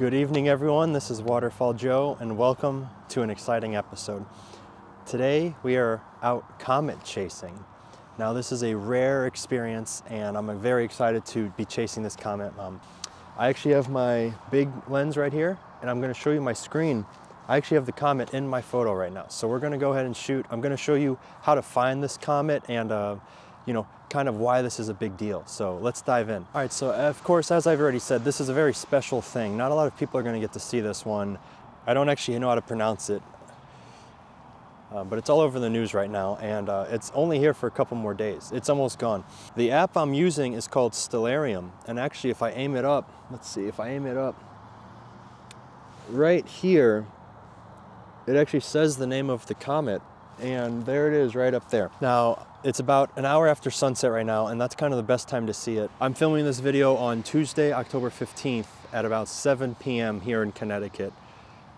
Good evening, everyone. This is Waterfall Joe, and welcome to an exciting episode. Today, we are out comet chasing. Now, this is a rare experience, and I'm very excited to be chasing this comet. Um, I actually have my big lens right here, and I'm going to show you my screen. I actually have the comet in my photo right now, so we're going to go ahead and shoot. I'm going to show you how to find this comet and uh, you know, kind of why this is a big deal. So let's dive in. All right, so of course, as I've already said, this is a very special thing. Not a lot of people are gonna get to see this one. I don't actually know how to pronounce it, uh, but it's all over the news right now, and uh, it's only here for a couple more days. It's almost gone. The app I'm using is called Stellarium, and actually if I aim it up, let's see, if I aim it up, right here, it actually says the name of the comet, and there it is right up there. Now, it's about an hour after sunset right now, and that's kind of the best time to see it. I'm filming this video on Tuesday, October 15th at about 7 p.m. here in Connecticut.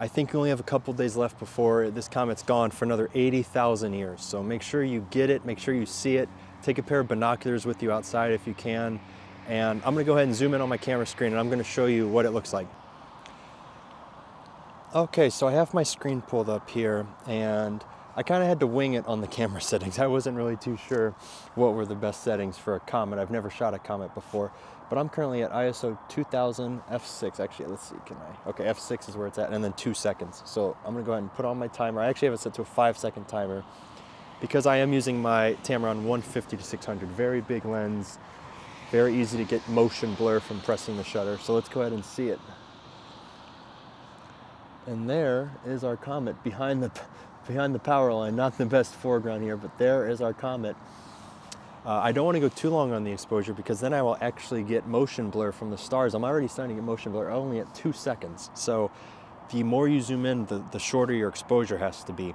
I think we only have a couple days left before this comet's gone for another 80,000 years. So make sure you get it, make sure you see it. Take a pair of binoculars with you outside if you can. And I'm gonna go ahead and zoom in on my camera screen and I'm gonna show you what it looks like. Okay, so I have my screen pulled up here and I kind of had to wing it on the camera settings. I wasn't really too sure what were the best settings for a Comet. I've never shot a Comet before, but I'm currently at ISO 2000 f6. Actually, let's see, can I? Okay, f6 is where it's at, and then two seconds. So I'm gonna go ahead and put on my timer. I actually have it set to a five second timer because I am using my Tamron 150 to 600. Very big lens, very easy to get motion blur from pressing the shutter. So let's go ahead and see it. And there is our Comet behind the behind the power line. Not the best foreground here, but there is our comet. Uh, I don't want to go too long on the exposure because then I will actually get motion blur from the stars. I'm already starting to get motion blur only at two seconds. So the more you zoom in, the, the shorter your exposure has to be.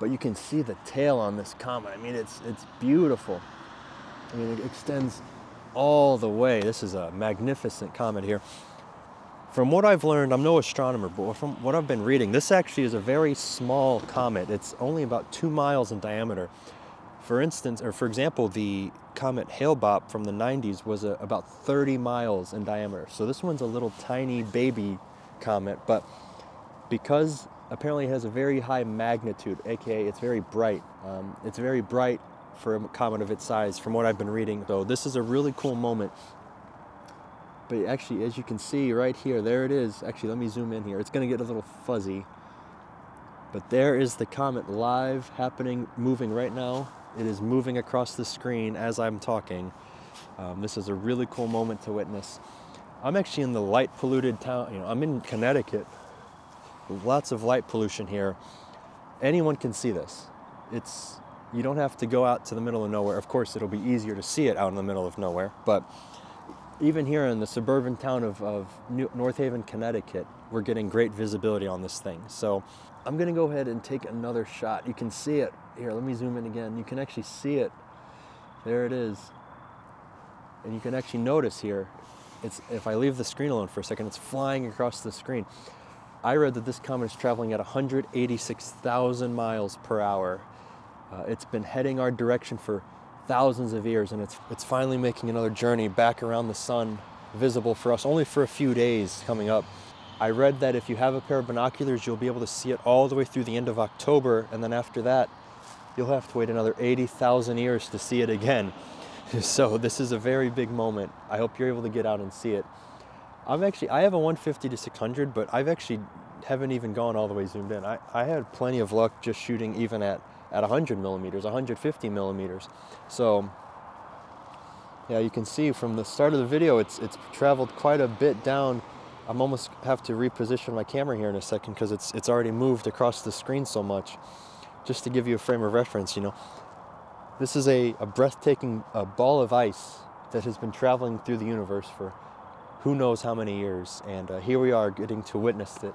But you can see the tail on this comet. I mean, it's, it's beautiful. I mean, it extends all the way. This is a magnificent comet here. From what I've learned, I'm no astronomer, but from what I've been reading, this actually is a very small comet. It's only about two miles in diameter. For instance, or for example, the comet Hale-Bopp from the 90s was a, about 30 miles in diameter. So this one's a little tiny baby comet, but because apparently it has a very high magnitude, aka it's very bright. Um, it's very bright for a comet of its size, from what I've been reading. So this is a really cool moment but actually as you can see right here there it is. Actually let me zoom in here. It's going to get a little fuzzy. But there is the comet live happening moving right now. It is moving across the screen as I'm talking. Um, this is a really cool moment to witness. I'm actually in the light polluted town you know I'm in Connecticut. Lots of light pollution here. Anyone can see this. It's you don't have to go out to the middle of nowhere. Of course it'll be easier to see it out in the middle of nowhere but even here in the suburban town of, of North Haven, Connecticut, we're getting great visibility on this thing. So I'm gonna go ahead and take another shot. You can see it. Here, let me zoom in again. You can actually see it. There it is. And you can actually notice here, it's, if I leave the screen alone for a second, it's flying across the screen. I read that this comet is traveling at 186,000 miles per hour. Uh, it's been heading our direction for thousands of years and it's, it's finally making another journey back around the sun visible for us only for a few days coming up. I read that if you have a pair of binoculars, you'll be able to see it all the way through the end of October, and then after that, you'll have to wait another 80,000 years to see it again. So this is a very big moment. I hope you're able to get out and see it. I'm actually, I have a 150 to 600, but I've actually haven't even gone all the way zoomed in. I, I had plenty of luck just shooting even at at 100 millimeters, 150 millimeters. So yeah, you can see from the start of the video, it's, it's traveled quite a bit down. I'm almost have to reposition my camera here in a second because it's, it's already moved across the screen so much. Just to give you a frame of reference, you know, this is a, a breathtaking a ball of ice that has been traveling through the universe for who knows how many years. And uh, here we are getting to witness it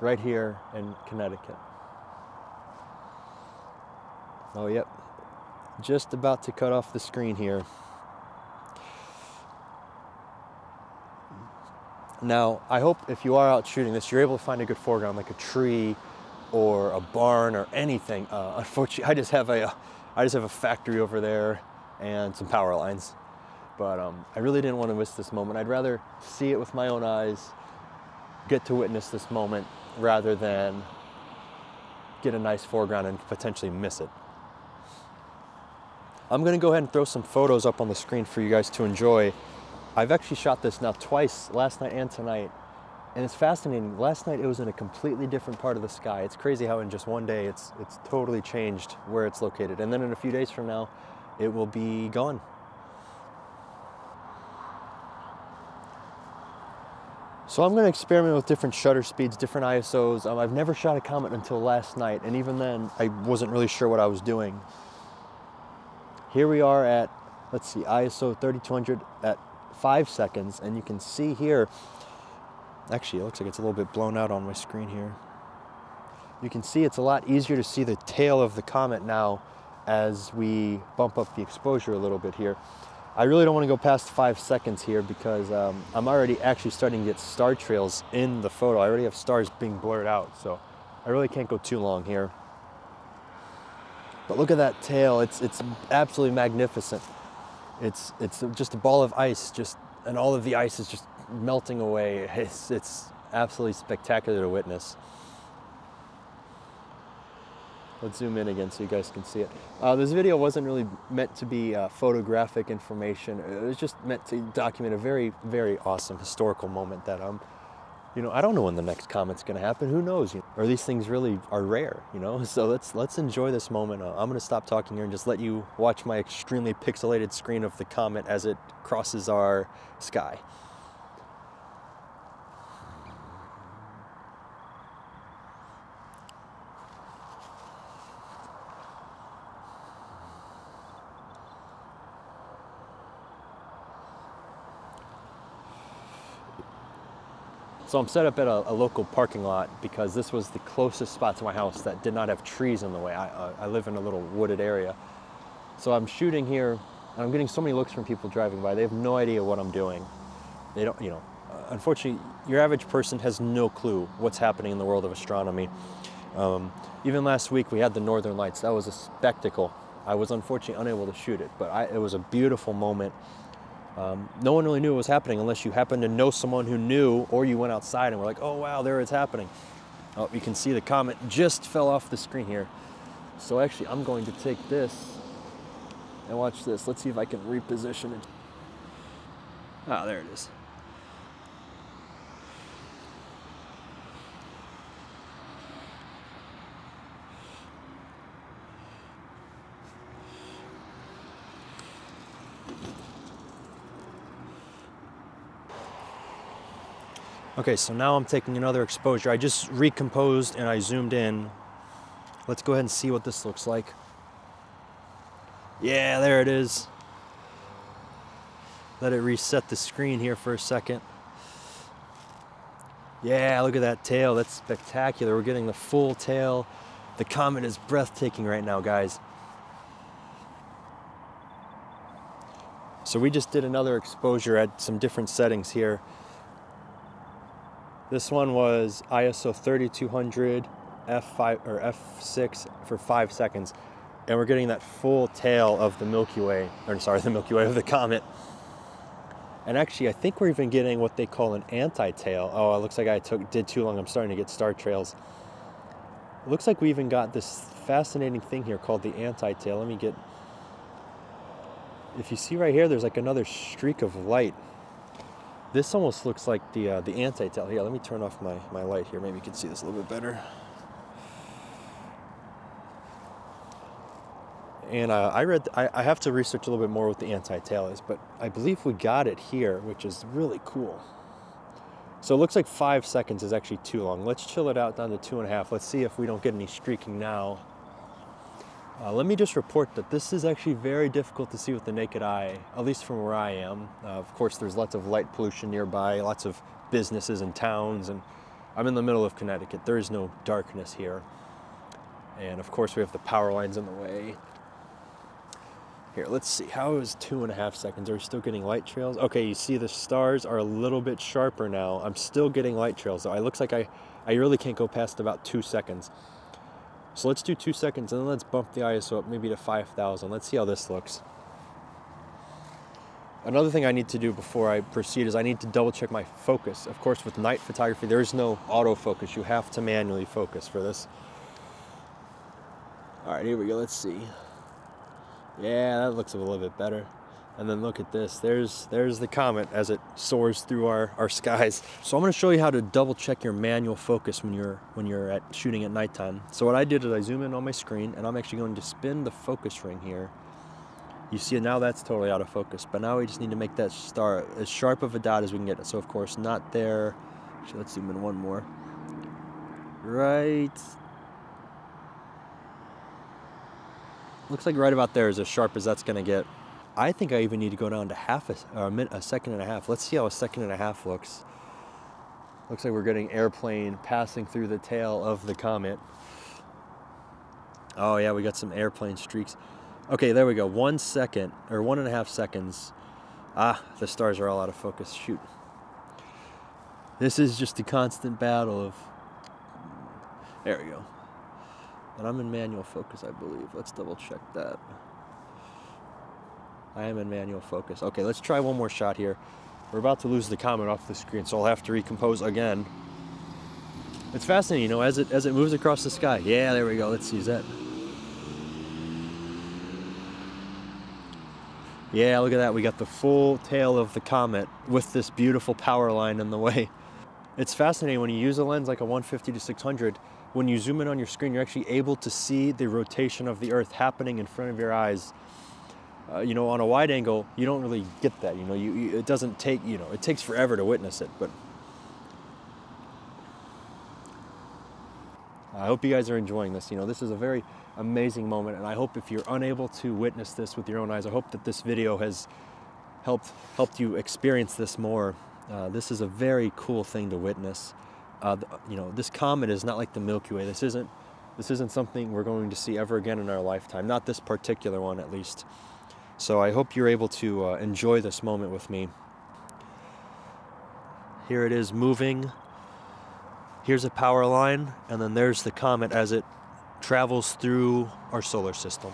right here in Connecticut. Oh, yep. Just about to cut off the screen here. Now, I hope if you are out shooting this, you're able to find a good foreground, like a tree or a barn or anything. Uh, unfortunately, I just have a, I just have a factory over there and some power lines. But um, I really didn't want to miss this moment. I'd rather see it with my own eyes get to witness this moment rather than get a nice foreground and potentially miss it. I'm gonna go ahead and throw some photos up on the screen for you guys to enjoy. I've actually shot this now twice, last night and tonight, and it's fascinating. Last night it was in a completely different part of the sky. It's crazy how in just one day it's it's totally changed where it's located. And then in a few days from now, it will be gone. So I'm to experiment with different shutter speeds, different ISOs. Um, I've never shot a comet until last night, and even then, I wasn't really sure what I was doing. Here we are at, let's see, ISO 3200 at five seconds, and you can see here, actually, it looks like it's a little bit blown out on my screen here. You can see it's a lot easier to see the tail of the comet now as we bump up the exposure a little bit here. I really don't want to go past five seconds here because um, I'm already actually starting to get star trails in the photo. I already have stars being blurred out, so I really can't go too long here. But look at that tail, it's, it's absolutely magnificent. It's, it's just a ball of ice, just, and all of the ice is just melting away. It's, it's absolutely spectacular to witness. Let's zoom in again so you guys can see it. Uh, this video wasn't really meant to be uh, photographic information. It was just meant to document a very, very awesome historical moment that, um, you know, I don't know when the next comet's going to happen. Who knows? You? Or these things really are rare, you know? So let's let's enjoy this moment. Uh, I'm going to stop talking here and just let you watch my extremely pixelated screen of the comet as it crosses our sky. So I'm set up at a, a, local parking lot because this was the closest spot to my house that did not have trees in the way. I, uh, I live in a little wooded area. So I'm shooting here and I'm getting so many looks from people driving by. They have no idea what I'm doing. They don't, you know, uh, unfortunately, your average person has no clue what's happening in the world of astronomy. Um, even last week we had the Northern Lights. That was a spectacle. I was unfortunately unable to shoot it, but I, it was a beautiful moment. Um, no one really knew what was happening unless you happened to know someone who knew, or you went outside and were like, oh wow, there it's happening. Oh, you can see the comet just fell off the screen here. So actually, I'm going to take this and watch this. Let's see if I can reposition it. Ah, there it is. Okay, so now I'm taking another exposure. I just recomposed and I zoomed in. Let's go ahead and see what this looks like. Yeah, there it is. Let it reset the screen here for a second. Yeah, look at that tail. That's spectacular. We're getting the full tail. The comet is breathtaking right now, guys. So we just did another exposure at some different settings here. This one was ISO 3200 f5 or f6 for five seconds, and we're getting that full tail of the Milky Way, or sorry, the Milky Way of the comet. And actually, I think we're even getting what they call an anti-tail. Oh, it looks like I took did too long. I'm starting to get star trails. It looks like we even got this fascinating thing here called the anti-tail. Let me get. If you see right here, there's like another streak of light this almost looks like the uh, the anti-tail. Here, let me turn off my, my light here. Maybe you can see this a little bit better. And uh, I read, I, I have to research a little bit more what the anti-tail is, but I believe we got it here, which is really cool. So it looks like five seconds is actually too long. Let's chill it out down to two and a half. Let's see if we don't get any streaking now. Uh, let me just report that this is actually very difficult to see with the naked eye, at least from where I am. Uh, of course, there's lots of light pollution nearby, lots of businesses and towns, and I'm in the middle of Connecticut. There is no darkness here. And of course, we have the power lines in the way. Here, let's see. How is two and a half seconds? Are we still getting light trails? Okay, you see the stars are a little bit sharper now. I'm still getting light trails, though. It looks like I, I really can't go past about two seconds. So let's do two seconds and then let's bump the ISO up maybe to 5,000. Let's see how this looks. Another thing I need to do before I proceed is I need to double check my focus. Of course, with night photography, there is no autofocus. You have to manually focus for this. All right, here we go. Let's see. Yeah, that looks a little bit better. And then look at this. There's there's the comet as it soars through our, our skies. So I'm going to show you how to double check your manual focus when you're when you're at shooting at nighttime. So what I did is I zoom in on my screen and I'm actually going to spin the focus ring here. You see now that's totally out of focus, but now we just need to make that star as sharp of a dot as we can get it. So of course not there. Actually, let's zoom in one more. Right Looks like right about there is as sharp as that's gonna get. I think I even need to go down to half a, a, minute, a second and a half. Let's see how a second and a half looks. Looks like we're getting airplane passing through the tail of the comet. Oh yeah, we got some airplane streaks. Okay, there we go. One second, or one and a half seconds. Ah, the stars are all out of focus. Shoot. This is just a constant battle of... There we go. And I'm in manual focus, I believe. Let's double check that. I am in manual focus. Okay, let's try one more shot here. We're about to lose the comet off the screen, so I'll have to recompose again. It's fascinating, you know, as it as it moves across the sky. Yeah, there we go. Let's use that. Yeah, look at that. We got the full tail of the comet with this beautiful power line in the way. It's fascinating when you use a lens like a 150 to 600 when you zoom in on your screen, you're actually able to see the rotation of the Earth happening in front of your eyes. Uh, you know, on a wide angle, you don't really get that. You know, you, you, it doesn't take, you know, it takes forever to witness it. But I hope you guys are enjoying this. You know, this is a very amazing moment, and I hope if you're unable to witness this with your own eyes, I hope that this video has helped helped you experience this more. Uh, this is a very cool thing to witness uh, you know, this comet is not like the Milky Way. This isn't, this isn't something we're going to see ever again in our lifetime. Not this particular one, at least. So I hope you're able to uh, enjoy this moment with me. Here it is moving. Here's a power line, and then there's the comet as it travels through our solar system.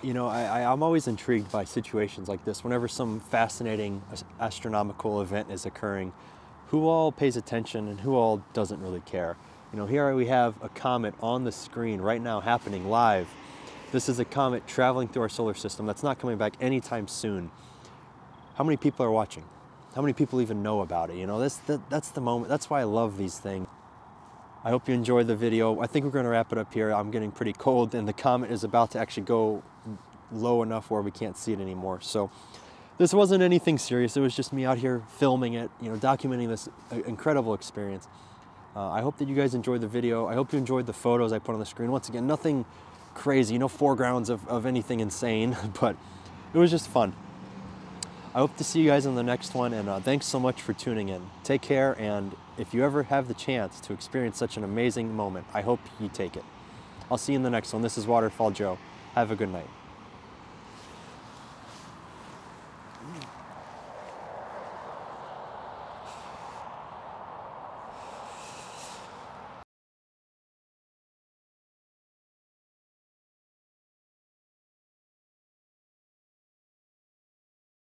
You know, I, am always intrigued by situations like this. Whenever some fascinating astronomical event is occurring, who all pays attention and who all doesn't really care? You know, here we have a comet on the screen right now happening live. This is a comet traveling through our solar system that's not coming back anytime soon. How many people are watching? How many people even know about it? You know, that's the, that's the moment. That's why I love these things. I hope you enjoyed the video. I think we're going to wrap it up here. I'm getting pretty cold and the comet is about to actually go low enough where we can't see it anymore. So this wasn't anything serious. It was just me out here filming it, you know, documenting this uh, incredible experience. Uh, I hope that you guys enjoyed the video. I hope you enjoyed the photos I put on the screen. Once again, nothing crazy, no foregrounds of, of anything insane, but it was just fun. I hope to see you guys in the next one, and uh, thanks so much for tuning in. Take care, and if you ever have the chance to experience such an amazing moment, I hope you take it. I'll see you in the next one. This is Waterfall Joe. Have a good night.